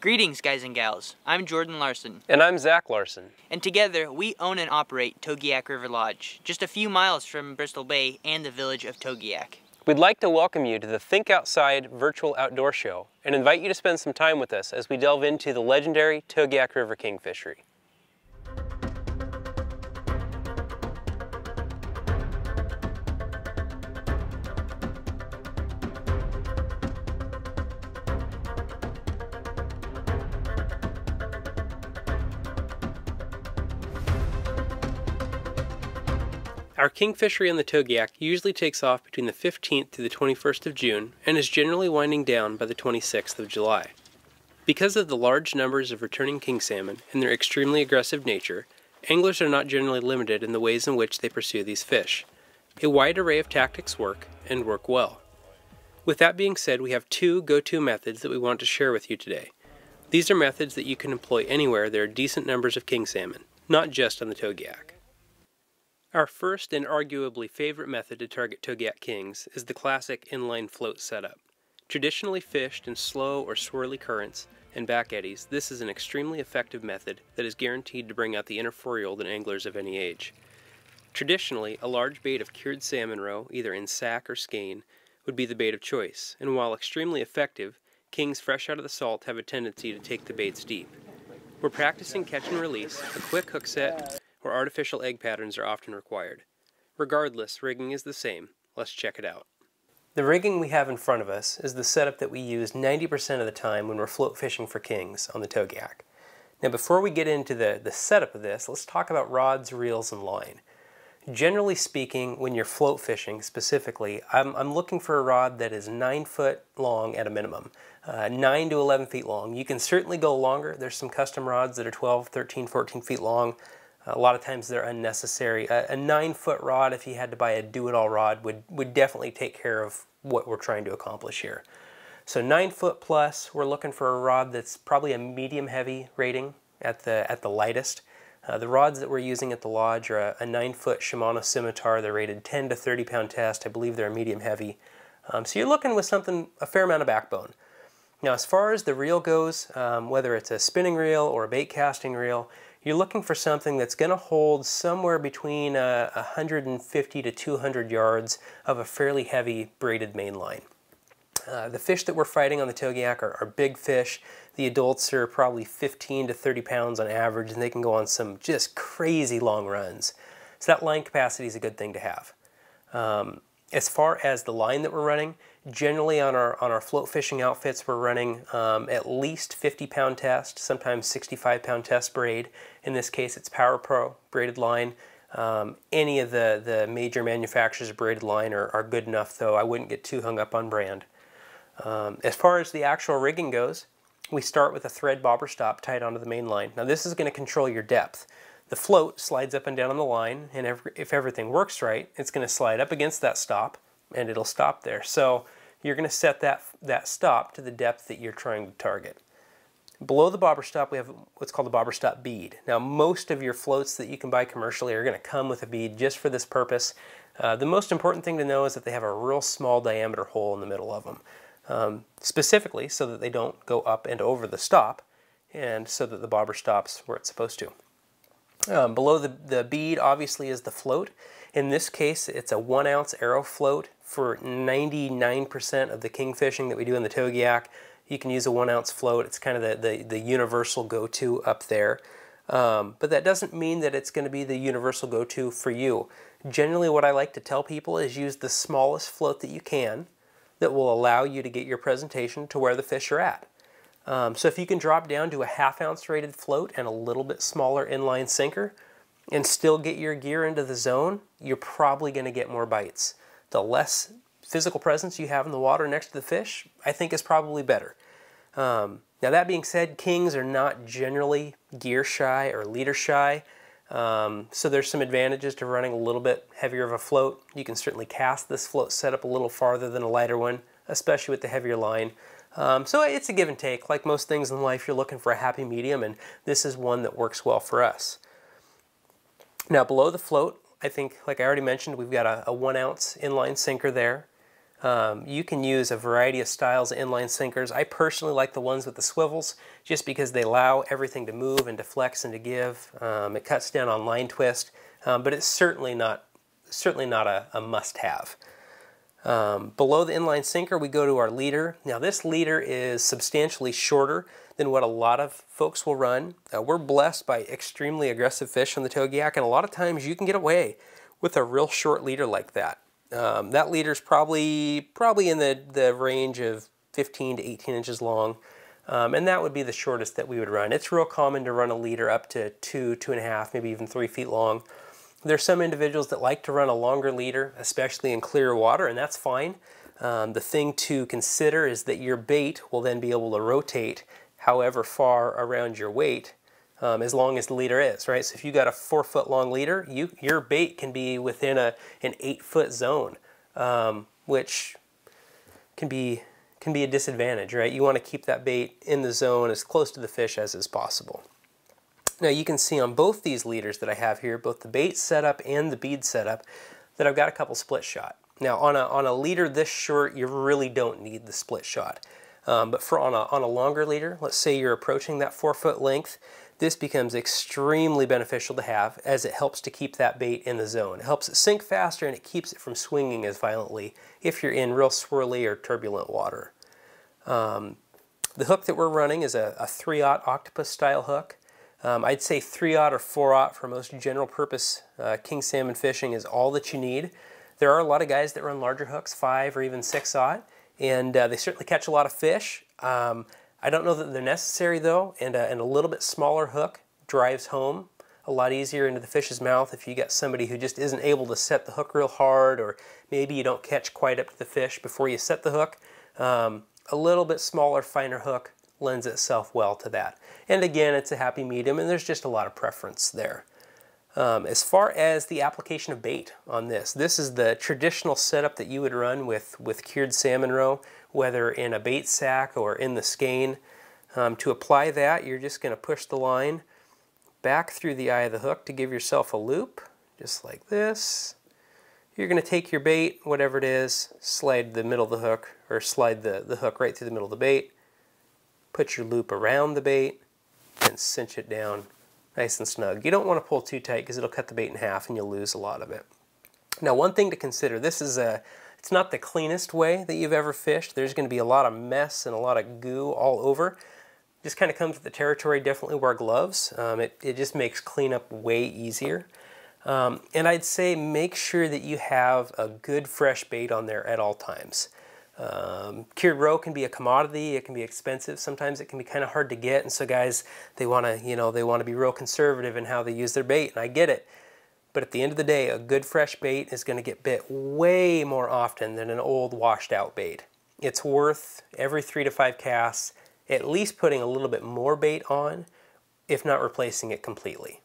Greetings, guys and gals. I'm Jordan Larson. And I'm Zach Larson. And together, we own and operate Togiak River Lodge, just a few miles from Bristol Bay and the village of Togiak. We'd like to welcome you to the Think Outside virtual outdoor show and invite you to spend some time with us as we delve into the legendary Togiak River King fishery. Our kingfishery on the Togiak usually takes off between the 15th to the 21st of June and is generally winding down by the 26th of July. Because of the large numbers of returning king salmon and their extremely aggressive nature, anglers are not generally limited in the ways in which they pursue these fish. A wide array of tactics work and work well. With that being said, we have two go-to methods that we want to share with you today. These are methods that you can employ anywhere there are decent numbers of king salmon, not just on the Togiak. Our first and arguably favorite method to target Togiak kings is the classic inline float setup. Traditionally fished in slow or swirly currents and back eddies, this is an extremely effective method that is guaranteed to bring out the inner four-year-old in anglers of any age. Traditionally, a large bait of cured salmon roe, either in sack or skein, would be the bait of choice, and while extremely effective, kings fresh out of the salt have a tendency to take the baits deep. We're practicing catch and release, a quick hook set, or artificial egg patterns are often required. Regardless, rigging is the same. Let's check it out. The rigging we have in front of us is the setup that we use 90% of the time when we're float fishing for kings on the Togiak. Now before we get into the, the setup of this, let's talk about rods, reels, and line. Generally speaking, when you're float fishing specifically, I'm, I'm looking for a rod that is 9 foot long at a minimum, uh, 9 to 11 feet long. You can certainly go longer. There's some custom rods that are 12, 13, 14 feet long. A lot of times they're unnecessary. A, a nine foot rod, if you had to buy a do-it-all rod, would, would definitely take care of what we're trying to accomplish here. So nine foot plus, we're looking for a rod that's probably a medium heavy rating at the, at the lightest. Uh, the rods that we're using at the lodge are a, a, nine foot Shimano Scimitar. They're rated 10 to 30 pound test. I believe they're medium heavy. Um, so you're looking with something, a fair amount of backbone. Now as far as the reel goes, um, whether it's a spinning reel or a bait casting reel, you're looking for something that's going to hold somewhere between uh, 150 to 200 yards of a fairly heavy braided main line. Uh, the fish that we're fighting on the Togiak are, are, big fish. The adults are probably 15 to 30 pounds on average, and they can go on some just crazy long runs. So that line capacity is a good thing to have. Um, as far as the line that we're running, Generally on our, on our float fishing outfits, we're running um, at least 50 pound test, sometimes 65 pound test braid. In this case, it's Power Pro braided line. Um, any of the, the major manufacturers of braided line are, are good enough though. I wouldn't get too hung up on brand. Um, as far as the actual rigging goes, we start with a thread bobber stop tied onto the main line. Now this is going to control your depth. The float slides up and down on the line, and if everything works right, it's going to slide up against that stop, and it'll stop there. So you're going to set that, that stop to the depth that you're trying to target. Below the bobber stop, we have what's called a bobber stop bead. Now, most of your floats that you can buy commercially are going to come with a bead just for this purpose. Uh, the most important thing to know is that they have a real small diameter hole in the middle of them, um, specifically so that they don't go up and over the stop and so that the bobber stops where it's supposed to. Um, below the, the bead, obviously, is the float. In this case, it's a one ounce arrow float for 99% of the king fishing that we do in the Togiak, you can use a one ounce float. It's kind of the, the, the universal go-to up there. Um, but that doesn't mean that it's going to be the universal go-to for you. Generally what I like to tell people is use the smallest float that you can that will allow you to get your presentation to where the fish are at. Um, so if you can drop down to a half ounce rated float and a little bit smaller inline sinker and still get your gear into the zone, you're probably going to get more bites the less physical presence you have in the water next to the fish, I think is probably better. Um, now that being said, kings are not generally gear shy or leader shy. Um, so there's some advantages to running a little bit heavier of a float. You can certainly cast this float setup a little farther than a lighter one, especially with the heavier line. Um, so it's a give and take. Like most things in life, you're looking for a happy medium, and this is one that works well for us. Now below the float, I think, like I already mentioned, we've got a, a one ounce inline sinker there. Um, you can use a variety of styles of inline sinkers. I personally like the ones with the swivels just because they allow everything to move and to flex and to give. Um, it cuts down on line twist, um, but it's certainly not certainly not a, a must-have. Um, below the inline sinker, we go to our leader. Now this leader is substantially shorter than what a lot of folks will run. Uh, we're blessed by extremely aggressive fish on the Togiak, and a lot of times you can get away with a real short leader like that. Um, that leader is probably probably in the, the range of 15 to 18 inches long. Um, and that would be the shortest that we would run. It's real common to run a leader up to two, two and a half, maybe even three feet long. There's some individuals that like to run a longer leader, especially in clear water, and that's fine. Um, the thing to consider is that your bait will then be able to rotate however far around your weight um, as long as the leader is, right? So if you got a four foot long leader, you, your bait can be within a, an eight foot zone, um, which can be, can be a disadvantage, right? You want to keep that bait in the zone as close to the fish as is possible. Now you can see on both these leaders that I have here, both the bait setup and the bead setup, that I've got a couple split shot. Now on a, on a leader this short, you really don't need the split shot. Um, but for on a, on a longer leader, let's say you're approaching that four foot length, this becomes extremely beneficial to have as it helps to keep that bait in the zone. It helps it sink faster and it keeps it from swinging as violently if you're in real swirly or turbulent water. Um, the hook that we're running is a, a 3-aught octopus style hook. Um, I'd say 3-aught or 4-aught for most general purpose uh, king salmon fishing is all that you need. There are a lot of guys that run larger hooks, 5 or even 6-aught, and uh, they certainly catch a lot of fish. Um, I don't know that they're necessary though, and a, and a little bit smaller hook drives home a lot easier into the fish's mouth if you got somebody who just isn't able to set the hook real hard or maybe you don't catch quite up to the fish before you set the hook. Um, a little bit smaller, finer hook lends itself well to that. And again, it's a happy medium and there's just a lot of preference there. Um, as far as the application of bait on this, this is the traditional setup that you would run with, with cured salmon roe whether in a bait sack or in the skein. Um, to apply that, you're just going to push the line back through the eye of the hook to give yourself a loop, just like this. You're going to take your bait, whatever it is, slide the middle of the hook, or slide the, the hook right through the middle of the bait, put your loop around the bait, and cinch it down nice and snug. You don't want to pull too tight because it'll cut the bait in half and you'll lose a lot of it. Now one thing to consider, this is a it's not the cleanest way that you've ever fished. There's going to be a lot of mess and a lot of goo all over. Just kind of comes with the territory. Definitely wear gloves. Um, it, it just makes cleanup way easier. Um, and I'd say make sure that you have a good fresh bait on there at all times. Um, cured roe can be a commodity. It can be expensive. Sometimes it can be kind of hard to get. And so guys, they want to, you know, they want to be real conservative in how they use their bait. And I get it. But at the end of the day, a good fresh bait is going to get bit way more often than an old washed out bait. It's worth every three to five casts at least putting a little bit more bait on, if not replacing it completely.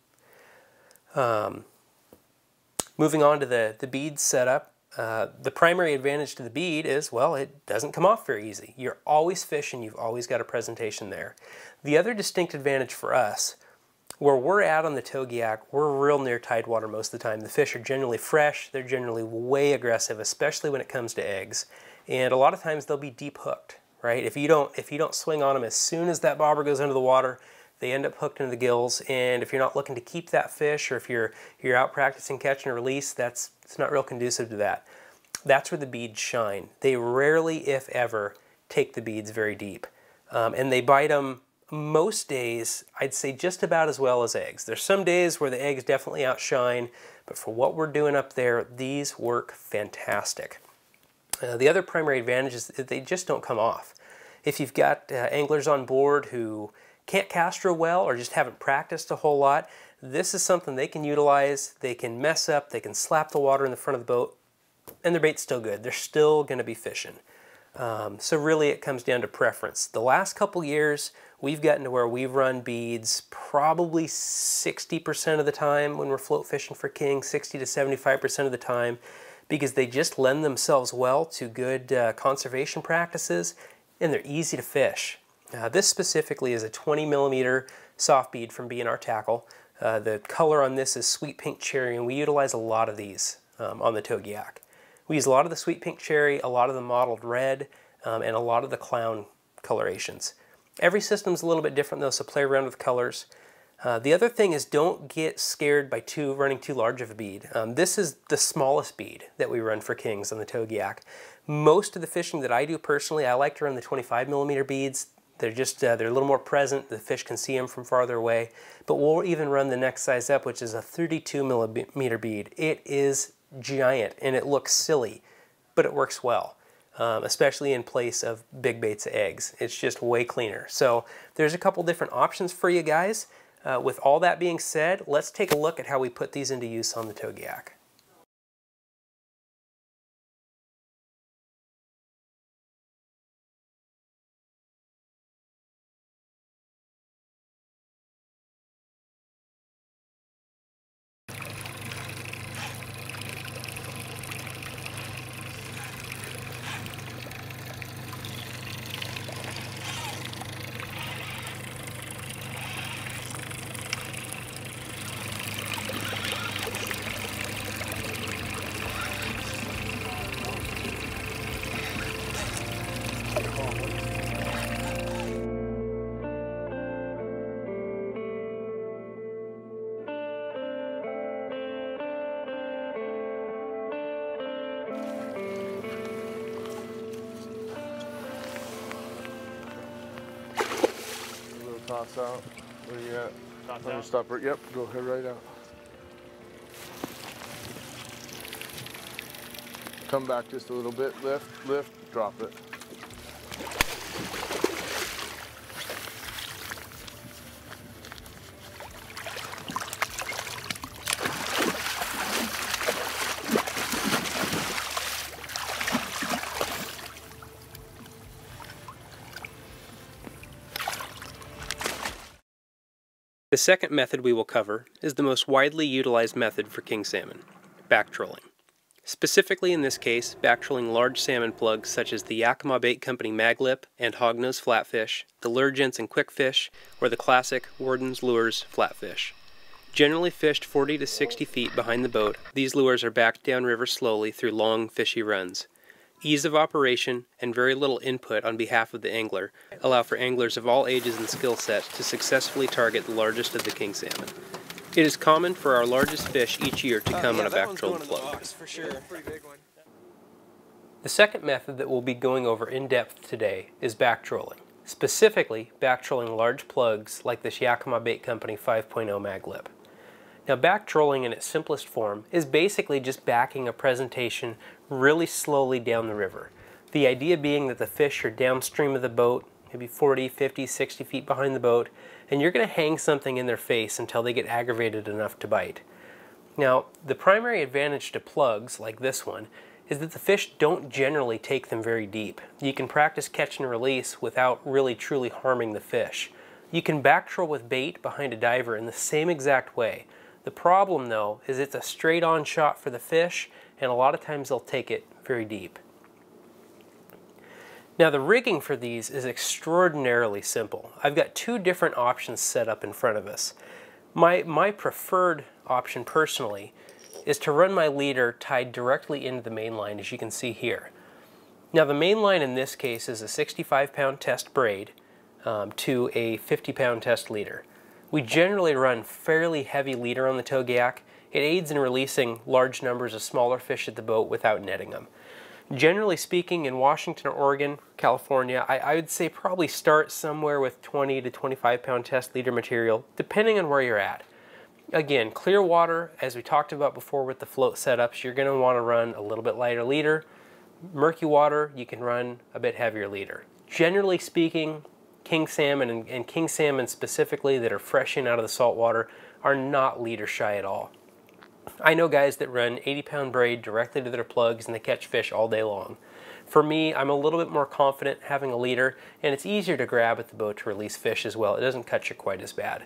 Um, moving on to the, the bead setup, uh, the primary advantage to the bead is, well, it doesn't come off very easy. You're always fishing, you've always got a presentation there. The other distinct advantage for us where we're at on the Togiak, we're real near tidewater most of the time. The fish are generally fresh, they're generally way aggressive, especially when it comes to eggs. And a lot of times they'll be deep hooked, right? If you don't if you don't swing on them as soon as that bobber goes under the water, they end up hooked into the gills. And if you're not looking to keep that fish or if you're you're out practicing catch and release, that's it's not real conducive to that. That's where the beads shine. They rarely, if ever, take the beads very deep. Um, and they bite them most days, I'd say just about as well as eggs. There's some days where the eggs definitely outshine, but for what we're doing up there, these work fantastic. Uh, the other primary advantage is that they just don't come off. If you've got uh, anglers on board who can't cast real well or just haven't practiced a whole lot, this is something they can utilize. They can mess up, they can slap the water in the front of the boat, and their bait's still good. They're still going to be fishing. Um, so really it comes down to preference. The last couple years, we've gotten to where we've run beads probably 60% of the time when we're float fishing for king, 60 to 75% of the time, because they just lend themselves well to good uh, conservation practices and they're easy to fish. Uh, this specifically is a 20 millimeter soft bead from B&R Tackle. Uh, the color on this is sweet pink cherry and we utilize a lot of these um, on the Togiak. We use a lot of the sweet pink cherry, a lot of the mottled red, um, and a lot of the clown colorations. Every system's a little bit different though, so play around with colors. Uh, the other thing is don't get scared by too, running too large of a bead. Um, this is the smallest bead that we run for kings on the Togiak. Most of the fishing that I do personally, I like to run the 25 millimeter beads. They're just, uh, they're a little more present. The fish can see them from farther away. But we'll even run the next size up, which is a 32 millimeter bead. It is giant and it looks silly, but it works well. Um, especially in place of big baits eggs. It's just way cleaner. So there's a couple different options for you guys. Uh, with all that being said, let's take a look at how we put these into use on the Togiak. Toss out. Where you at? Toss Let out? stop right. Yep, go ahead right out. Come back just a little bit. Lift, lift, drop it. The second method we will cover is the most widely utilized method for king salmon, back trolling. Specifically in this case, back trolling large salmon plugs such as the Yakima Bait Company Maglip and Hognose Flatfish, the Luhr-Jensen and Kwikfish, or the classic Worden's Lures Flatfish. Generally fished 40 to 60 feet behind the boat, these lures are backed downriver slowly through long, fishy runs. Ease of operation and very little input on behalf of the angler allow for anglers of all ages and skill sets to successfully target the largest of the king salmon. It is common for our largest fish each year to come on a back trolled plug. for sure. The second method that we'll be going over in depth today is back trolling. Specifically, back trolling large plugs like this Yakima Bait Company 5.0 mag lip. Now back trolling in its simplest form is basically just backing a presentation really slowly down the river. The idea being that the fish are downstream of the boat, maybe 40, 50, 60 feet behind the boat, and you're going to hang something in their face until they get aggravated enough to bite. Now, the primary advantage to plugs like this one is that the fish don't generally take them very deep. You can practice catch and release without really truly harming the fish. You can back troll with bait behind a diver in the same exact way. The problem though is it's a straight on shot for the fish and a lot of times they'll take it very deep. Now the rigging for these is extraordinarily simple. I've got two different options set up in front of us. My, my preferred option personally is to run my leader tied directly into the main line as you can see here. Now the main line in this case is a 65 pound test braid um, to a 50 pound test leader. We generally run fairly heavy leader on the Togiak. It aids in releasing large numbers of smaller fish at the boat without netting them. Generally speaking, in Washington, Oregon, California, I, I would say probably start somewhere with 20 to 25 pound test leader material, depending on where you're at. Again, clear water, as we talked about before with the float setups, you're going to want to run a little bit lighter leader. Murky water, you can run a bit heavier leader. Generally speaking, king salmon and, and king salmon specifically that are fresh in out of the salt water are not leader shy at all. I know guys that run 80 pound braid directly to their plugs and they catch fish all day long. For me, I'm a little bit more confident having a leader and it's easier to grab at the boat to release fish as well. It doesn't cut you quite as bad.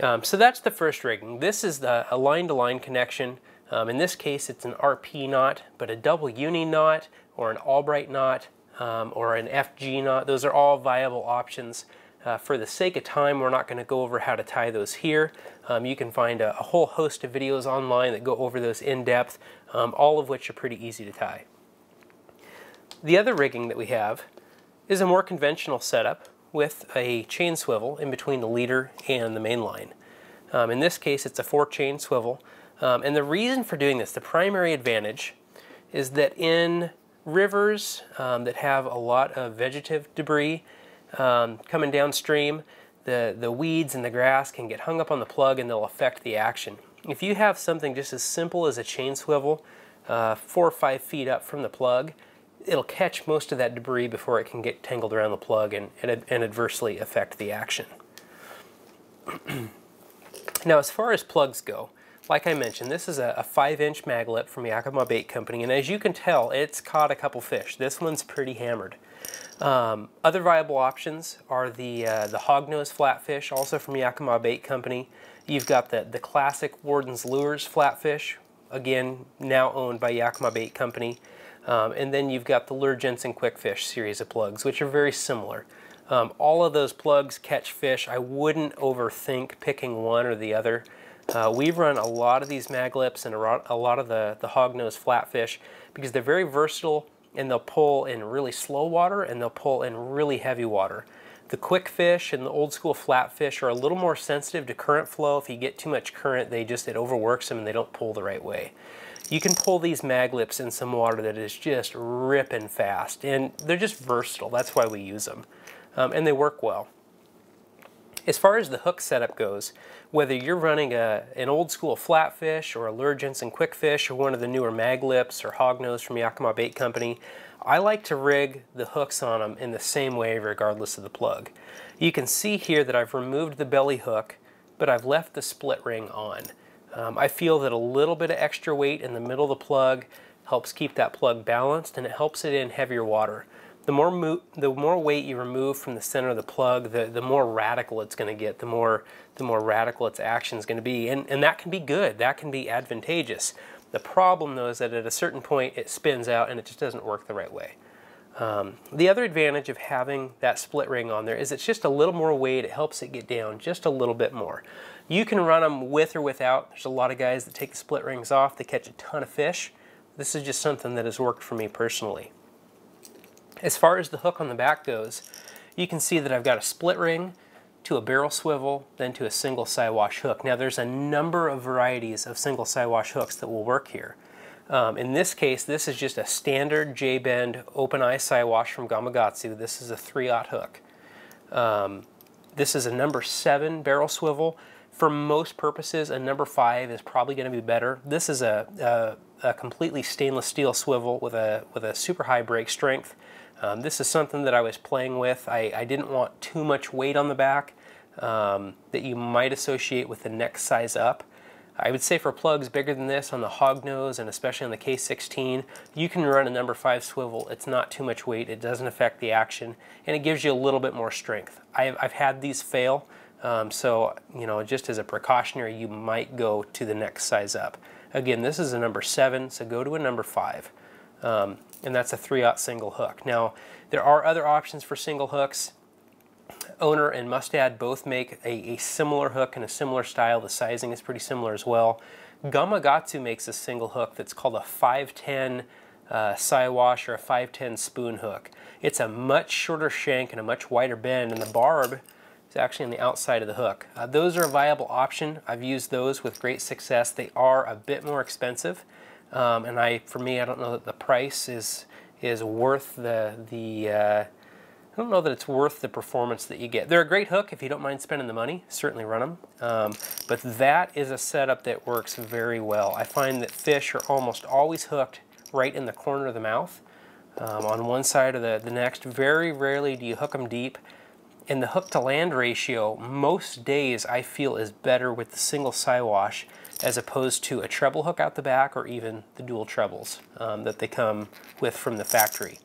Um, so that's the first rigging. This is the, a line-to-line connection. Um, in this case, it's an RP knot, but a double uni knot or an Albright knot um, or an FG knot, those are all viable options. Uh, for the sake of time, we're not going to go over how to tie those here. Um, you can find a, a, whole host of videos online that go over those in depth, um, all of which are pretty easy to tie. The other rigging that we have is a more conventional setup with a chain swivel in between the leader and the main line. Um, in this case, it's a four chain swivel. Um, and the reason for doing this, the primary advantage, is that in rivers um, that have a lot of vegetative debris um, coming downstream, the, the weeds and the grass can get hung up on the plug and they'll affect the action. If you have something just as simple as a chain swivel, uh, four or five feet up from the plug, it'll catch most of that debris before it can get tangled around the plug and, and, and adversely affect the action. now as far as plugs go, like I mentioned, this is a, a 5-inch mag lip from Yakima Bait Company, and as you can tell, it's caught a couple fish. This one's pretty hammered. Um, other viable options are the, uh, the hognose flatfish, also from Yakima Bait Company. You've got the, the classic Worden's Lures flatfish, again, now owned by Yakima Bait Company. Um, and then you've got the Luhr Jensen Kwikfish series of plugs, which are very similar. Um, all of those plugs catch fish. I wouldn't overthink picking one or the other. Uh, we've run a lot of these maglips and a lot of the, the hognose flatfish because they're very versatile and they'll pull in really slow water and they'll pull in really heavy water. The quick fish and the old school flatfish are a little more sensitive to current flow. If you get too much current, they just, it overworks them and they don't pull the right way. You can pull these maglips in some water that is just ripping fast and they're just versatile. That's why we use them. Um, and they work well. As far as the hook setup goes, whether you're running a, an old school flatfish or a Jensen Kwikfish or one of the newer maglips or hognose from Yakima Bait Company, I like to rig the hooks on them in the same way regardless of the plug. You can see here that I've removed the belly hook, but I've left the split ring on. Um, I feel that a little bit of extra weight in the middle of the plug helps keep that plug balanced and it helps it in heavier water the more the more weight you remove from the center of the plug, the, the more radical it's going to get, the more the more radical its action is going to be. And, and that can be good, that can be advantageous. The problem though is that at a certain point it spins out and it just doesn't work the right way. Um, the other advantage of having that split ring on there is it's just a little more weight, it helps it get down just a little bit more. You can run them with or without. There's a lot of guys that take the split rings off, they catch a ton of fish. This is just something that has worked for me personally. As far as the hook on the back goes, you can see that I've got a split ring to a barrel swivel, then to a single Siwash hook. Now there's a number of varieties of single Siwash hooks that will work here. Um, in this case, this is just a standard J-bend open eye Siwash from Gamakatsu. This is a 3-aught hook. Um, this is a number 7 barrel swivel. For most purposes, a number 5 is probably going to be better. This is a, a, a completely stainless steel swivel with a, with a super high break strength. Um, this is something that I was playing with. I, I didn't want too much weight on the back um, that you might associate with the next size up. I would say for plugs bigger than this on the hognose and especially on the K16, you can run a number 5 swivel. It's not too much weight, it doesn't affect the action, and it gives you a little bit more strength. I've, I've had these fail, um, so you know, just as a precautionary, you might go to the next size up. Again, this is a number 7, so go to a number 5. Um, and that's a 3-aught single hook. Now, there are other options for single hooks. Owner and Mustad both make a, a, similar hook in a similar style. The sizing is pretty similar as well. Gamakatsu makes a single hook that's called a 510 uh, Siwash or a 510 spoon hook. It's a much shorter shank and a much wider bend, and the barb is actually on the outside of the hook. Uh, those are a viable option. I've used those with great success. They are a bit more expensive. Um, and I, for me, I don't know that the price is is worth the the. Uh, I don't know that it's worth the performance that you get. They're a great hook if you don't mind spending the money. Certainly run them. Um, but that is a setup that works very well. I find that fish are almost always hooked right in the corner of the mouth, um, on one side of the, the next. Very rarely do you hook them deep. And the hook to land ratio, most days I feel is better with the single Siwash as opposed to a treble hook out the back or even the dual trebles um, that they come with from the factory.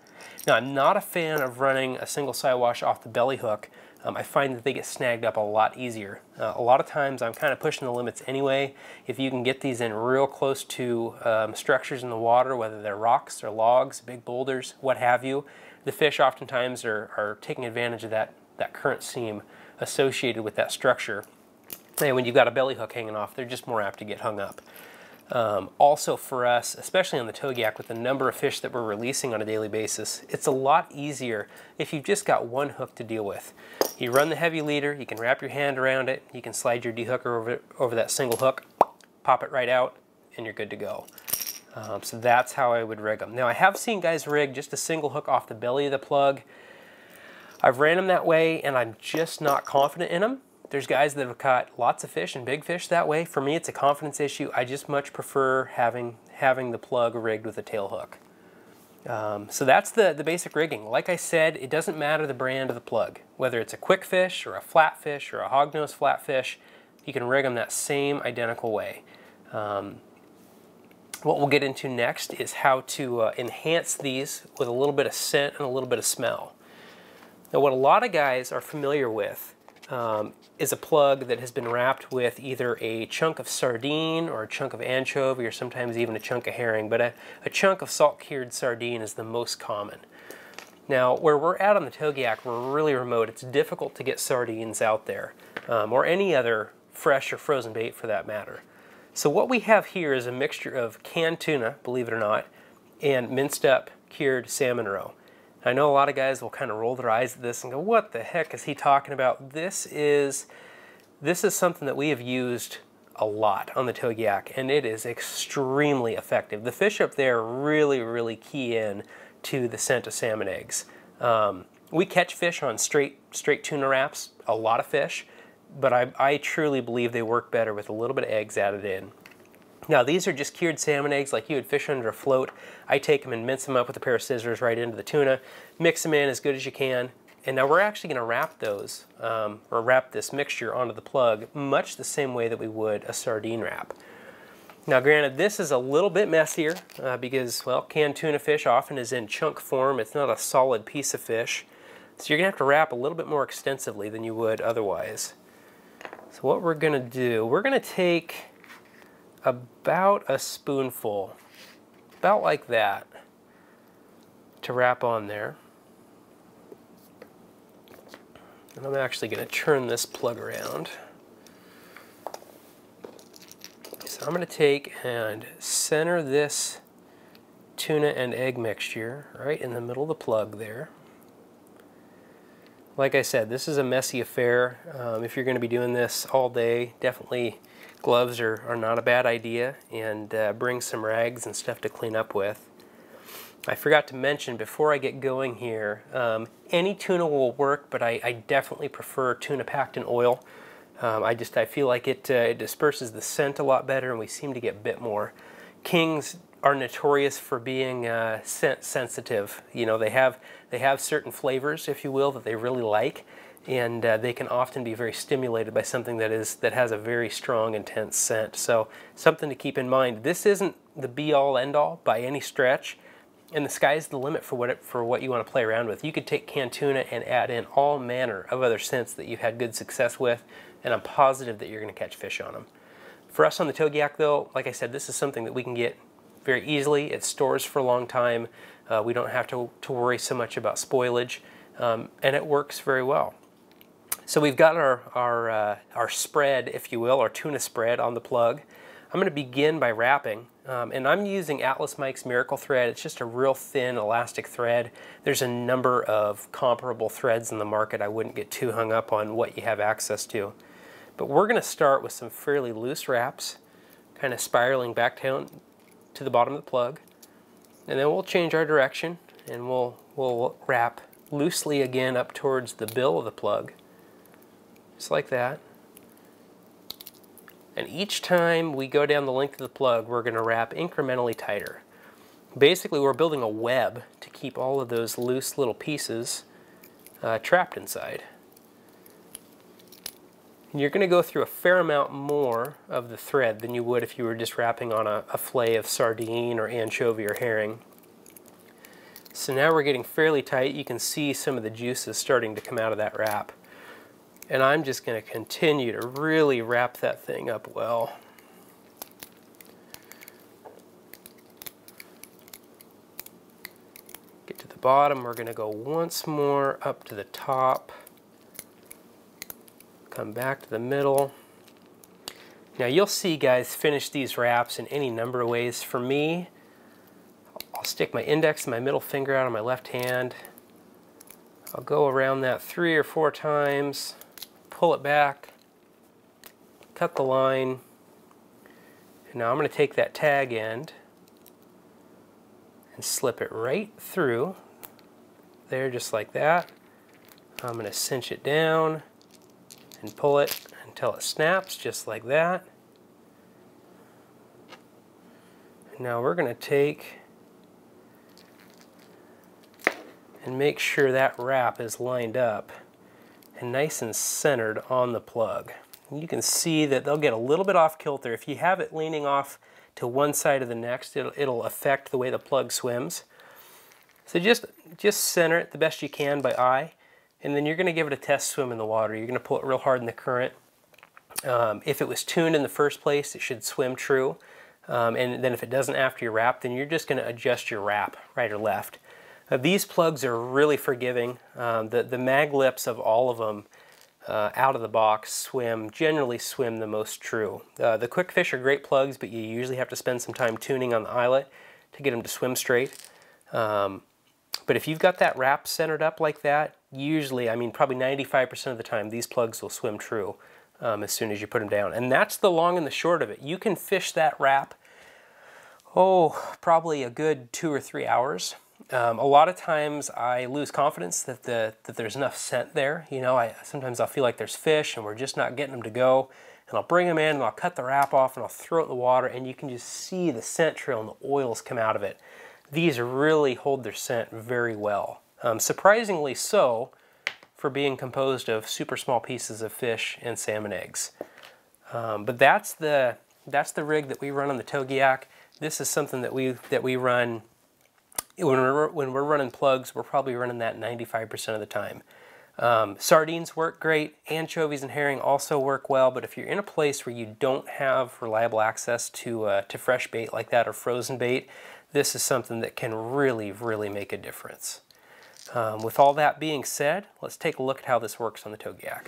Now I'm not a fan of running a single Siwash off the belly hook. Um, I find that they get snagged up a lot easier. Uh, a lot of times I'm kind of pushing the limits anyway. If you can get these in real close to um, structures in the water, whether they're rocks or logs, big boulders, what have you, the fish oftentimes are, are taking advantage of that that current seam associated with that structure. And when you've got a belly hook hanging off, they're just more apt to get hung up. Um, also for us, especially on the Togiak with the number of fish that we're releasing on a daily basis, it's a lot easier if you've just got one hook to deal with. You run the heavy leader, you can wrap your hand around it, you can slide your dehooker over, over that single hook, pop it right out, and you're good to go. Um, so that's how I would rig them. Now I have seen guys rig just a single hook off the belly of the plug. I've ran them that way and I'm just not confident in them. There's guys that have caught lots of fish and big fish that way. For me, it's a confidence issue. I just much prefer having, having the plug rigged with a tail hook. Um, so that's the, the basic rigging. Like I said, it doesn't matter the brand of the plug. Whether it's a quick fish or a flat fish or a hognose flatfish, you can rig them that same identical way. Um, what we'll get into next is how to uh, enhance these with a little bit of scent and a little bit of smell. Now what a lot of guys are familiar with um, is a plug that has been wrapped with either a chunk of sardine or a chunk of anchovy or sometimes even a chunk of herring, but a, a chunk of salt-cured sardine is the most common. Now, where we're at on the Togiak, we're really remote. It's difficult to get sardines out there, um, or any other fresh or frozen bait for that matter. So what we have here is a mixture of canned tuna, believe it or not, and minced up cured salmon roe. I know a lot of guys will kind of roll their eyes at this and go, what the heck is he talking about? This is, this is something that we have used a lot on the Togiak, and it is extremely effective. The fish up there really, really key in to the scent of salmon eggs. Um, we catch fish on straight, straight tuna wraps, a lot of fish, but I, I truly believe they work better with a little bit of eggs added in. Now these are just cured salmon eggs like you would fish under a float. I take them and mince them up with a pair of scissors right into the tuna, mix them in as good as you can, and now we're actually going to wrap those, um, or wrap this mixture onto the plug much the same way that we would a sardine wrap. Now granted, this is a little bit messier uh, because, well, canned tuna fish often is in chunk form. It's not a solid piece of fish. So you're going to have to wrap a little bit more extensively than you would otherwise. So what we're going to do, we're going to take about a spoonful, about like that, to wrap on there. And I'm actually going to turn this plug around. So I'm going to take and center this tuna and egg mixture right in the middle of the plug there. Like I said, this is a messy affair. Um, if you're going to be doing this all day, definitely gloves are, are not a bad idea and uh, bring some rags and stuff to clean up with. I forgot to mention before I get going here, um, any tuna will work, but I, I, definitely prefer tuna packed in oil. Um, I just I feel like it, uh, it disperses the scent a lot better and we seem to get bit more. Kings are notorious for being uh, scent sensitive. You know, they have, they have certain flavors, if you will, that they really like and uh, they can often be very stimulated by something that is that has a very strong intense scent. So something to keep in mind this isn't the be all end all by any stretch and the sky's the limit for what it, for what you want to play around with. You could take canned tuna and add in all manner of other scents that you've had good success with and I'm positive that you're going to catch fish on them for us on the Togiak though like I said this is something that we can get very easily. It stores for a long time. Uh, we don't have to, to worry so much about spoilage. Um, and it works very well so we've got our, our, uh, our spread, if you will, our tuna spread on the plug. I'm going to begin by wrapping, um, and I'm using Atlas Mike's Miracle Thread. It's just a real thin elastic thread. There's a number of comparable threads in the market. I wouldn't get too hung up on what you have access to. But we're going to start with some fairly loose wraps, kind of spiraling back down to the bottom of the plug. And then we'll change our direction and we'll, we'll wrap loosely again up towards the bill of the plug just like that. And each time we go down the length of the plug, we're going to wrap incrementally tighter. Basically, we're building a web to keep all of those loose little pieces uh, trapped inside. And you're going to go through a fair amount more of the thread than you would if you were just wrapping on a, a of sardine or anchovy or herring. So now we're getting fairly tight. You can see some of the juices starting to come out of that wrap. And I'm just going to continue to really wrap that thing up well. Get to the bottom, we're going to go once more up to the top. Come back to the middle. Now you'll see guys finish these wraps in any number of ways. For me, I'll stick my index and my middle finger out on my left hand. I'll go around that three or four times, pull it back, cut the line, and now I'm going to take that tag end and slip it right through there just like that. I'm going to cinch it down and pull it until it snaps just like that. Now we're going to take and make sure that wrap is lined up and nice and centered on the plug. You can see that they'll get a little bit off kilter. If you have it leaning off to one side of the next, it'll, it'll affect the way the plug swims. So just, just center it the best you can by eye, and then you're going to give it a test swim in the water. You're going to pull it real hard in the current. Um, if it was tuned in the first place, it should swim true. Um, and then if it doesn't after your wrap, then you're just going to adjust your wrap, right or left. Uh, these plugs are really forgiving. Um, the, the mag lips of all of them uh, out of the box swim, generally swim the most true. Uh, the quick fish are great plugs, but you usually have to spend some time tuning on the eyelet to get them to swim straight. Um, but if you've got that wrap centered up like that, usually, I mean probably 95% of the time, these plugs will swim true um, as soon as you put them down. And that's the long and the short of it. You can fish that wrap, oh, probably a good two or three hours. Um, a lot of times I lose confidence that the that there's enough scent there. You know, I sometimes I'll feel like there's fish and we're just not getting them to go. And I'll bring them in and I'll cut the wrap off and I'll throw it in the water and you can just see the scent trail and the oils come out of it. These really hold their scent very well. Um, surprisingly so for being composed of super small pieces of fish and salmon eggs. Um, but that's the that's the rig that we run on the Togiak. This is something that we that we run when we're, when we're running plugs, we're probably running that 95% of the time. Um, sardines work great, anchovies and herring also work well, but if you're in a place where you don't have reliable access to, uh, to fresh bait like that or frozen bait, this is something that can really, really make a difference. Um, with all that being said, let's take a look at how this works on the Togiak.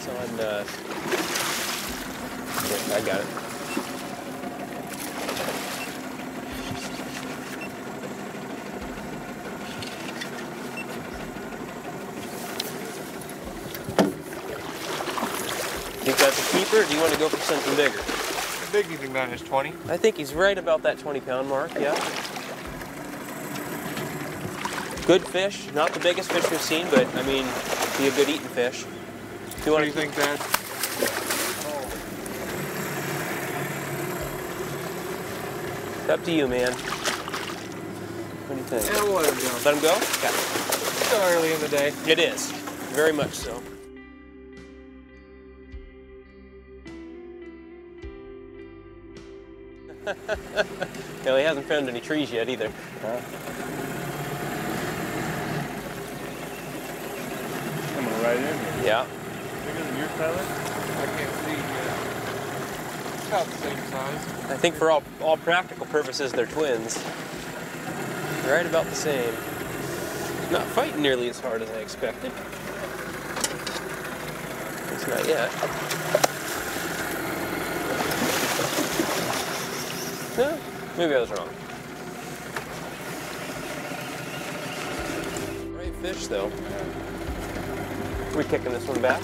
So uh, I got it. That's a keeper, or do you want to go for something bigger? How big do you think that is, 20? I think he's right about that 20 pound mark, yeah. Good fish, not the biggest fish we've seen, but I mean, be a good eating fish. Do What you want do you think, Dad? It's up to you, man. What do you think? Yeah, we'll let him go. Let him go? Okay. Still early in the day. It is, very much so. no, he hasn't found any trees yet either. Coming right in here. Yeah. Bigger than yours, Tyler? I can't see yet. It's about the same size. I think for all, all practical purposes, they're twins. Right about the same. Not fighting nearly as hard as I expected. It's not yet. No, maybe I was wrong. Great fish, though. We kicking this one back?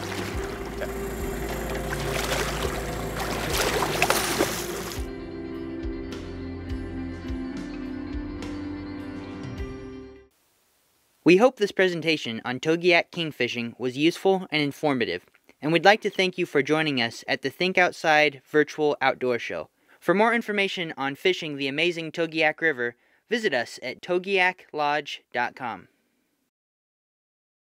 We hope this presentation on Togiak kingfishing was useful and informative, and we'd like to thank you for joining us at the Think Outside Virtual Outdoor Show. For more information on fishing the amazing Togiak River, visit us at togiaklodge.com.